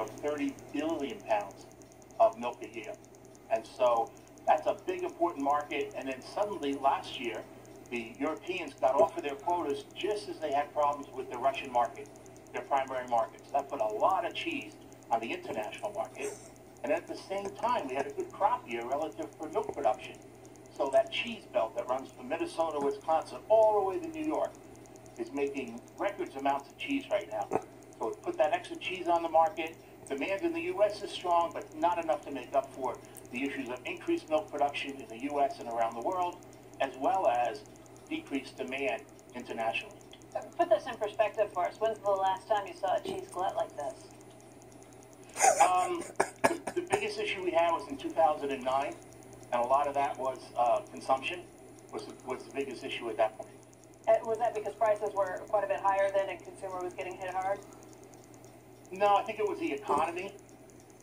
of 30 billion pounds of milk a year. And so that's a big important market. And then suddenly last year, the Europeans got off of their quotas just as they had problems with the Russian market, their primary markets. That put a lot of cheese on the international market. And at the same time, we had a good crop year relative for milk production. So that cheese belt that runs from Minnesota, Wisconsin, all the way to New York is making records amounts of cheese right now. We put that extra cheese on the market. Demand in the U.S. is strong, but not enough to make up for the issues of increased milk production in the U.S. and around the world, as well as decreased demand internationally. Put this in perspective for us. When's the last time you saw a cheese glut like this? Um, the, the biggest issue we had was in 2009, and a lot of that was uh, consumption was the, was the biggest issue at that point. Uh, was that because prices were quite a bit higher then and consumer was getting hit hard? No, I think it was the economy,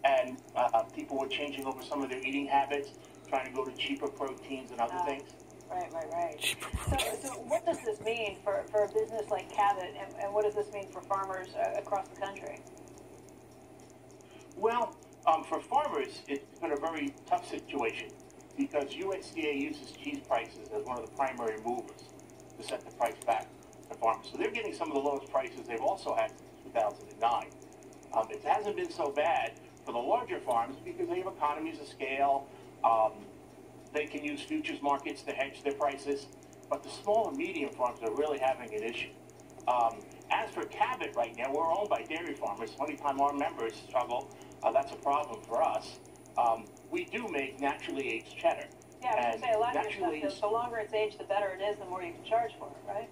and uh, people were changing over some of their eating habits, trying to go to cheaper proteins and other Uh, things. Right, right, right. So, so what does this mean for, for a business like Cabot, and, and what does this mean for farmers uh, across the country? Well, um, for farmers, it's been a very tough situation because USDA uses cheese prices as one of the primary movers to set the price back to farmers. So they're getting some of the lowest prices they've also had since 2009. Um, it hasn't been so bad for the larger farms because they have economies of scale. Um, they can use futures markets to hedge their prices. But the small and medium farms are really having an issue. Um, as for Cabot right now, we're owned by dairy farmers. Anytime our members struggle, uh, that's a problem for us. Um, we do make naturally aged cheddar. Yeah, I was going to say, a lot of your stuff, is- the longer it's aged, the better it is, the more you can charge for it, right?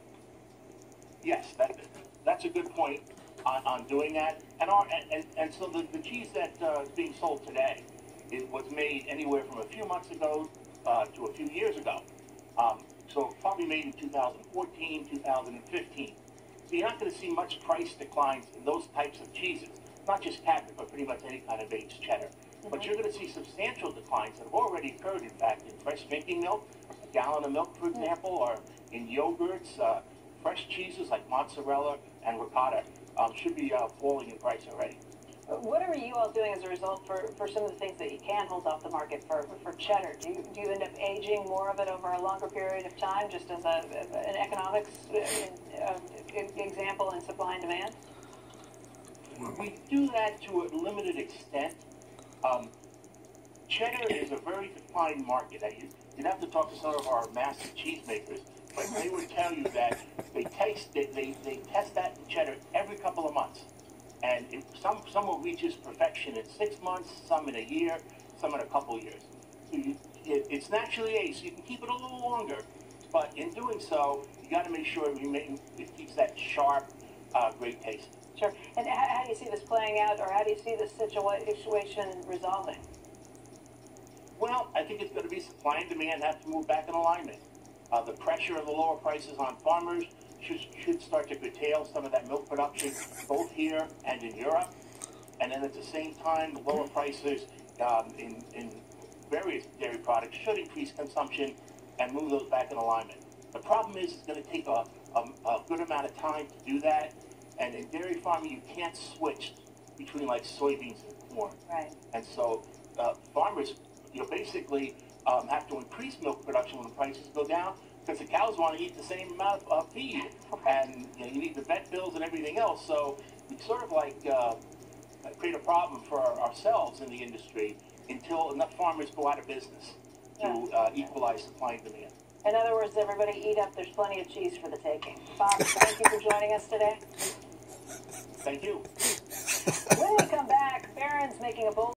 Yes, that, that's a good point on, on doing that. And, our, and, and, so the, the cheese that uh, is being sold today it was made anywhere from a few months ago uh, to a few years ago. Um, so probably made in 2014, 2015. So you're not going to see much price declines in those types of cheeses, not just Cabot, but pretty much any kind of aged cheddar. But you're going to see substantial declines that have already occurred, in fact, in fresh making milk, a gallon of milk, for example, or in yogurts, uh, fresh cheeses like mozzarella and ricotta um, should be uh, falling in price already. What are you all doing as a result for, for some of the things that you can hold off the market for, for cheddar? Do you, do you end up aging more of it over a longer period of time, just as a, an economics uh, uh, example in supply and demand? We do that to a limited extent. Um, cheddar is a very defined market. You'd have to talk to some of our master cheesemakers, but they would tell you that they taste they, they, they test that cheddar every couple of months. And it, some some will reach its perfection in six months, some in a year, some in a couple years. So you, it, it's naturally aged, so you can keep it a little longer. But in doing so, you got to make sure it, keeps that sharp, uh, great taste. Sure. And how, how do you see this playing out, or how do you see this situa- situation resolving? Well, I think it's going to be supply and demand have to move back in alignment. Uh, the pressure of the lower prices on farmers should, should start to curtail some of that milk production, both here and in Europe. And then at the same time, the lower prices um, in, in various dairy products should increase consumption and move those back in alignment. The problem is it's going to take a, a, a good amount of time to do that. And in dairy farming, you can't switch between like soybeans and corn. Right. And so uh, farmers, you know, basically um, have to increase milk production when the prices go down because the cows want to eat the same amount of feed, and you, know, you need the vet bills and everything else. So we sort of like uh, create a problem for ourselves in the industry until enough farmers go out of business to uh, equalize supply and demand. In other words, everybody eat up. There's plenty of cheese for the taking. Bob, thank you for joining us today. Thank you. When we come back, Barron's making a bold